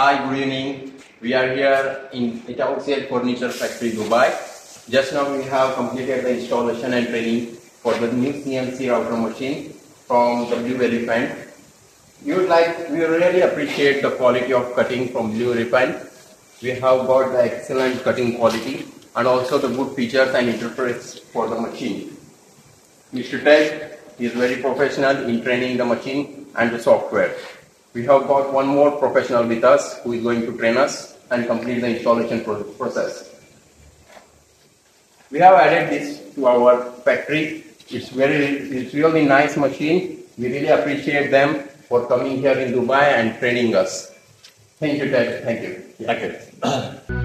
Hi, good evening. We are here in Itaousiel Furniture Factory, Dubai. Just now we have completed the installation and training for the new CNC router machine from Blue Elephant. We would like, we really appreciate the quality of cutting from Blue Elephant. We have got the excellent cutting quality and also the good features and interface for the machine. Mr. Ted is very professional in training the machine and the software. We have got one more professional with us who is going to train us and complete the installation process. We have added this to our factory. It's very, it's really nice machine. We really appreciate them for coming here in Dubai and training us. Thank you, Ted. Thank you. Thank you.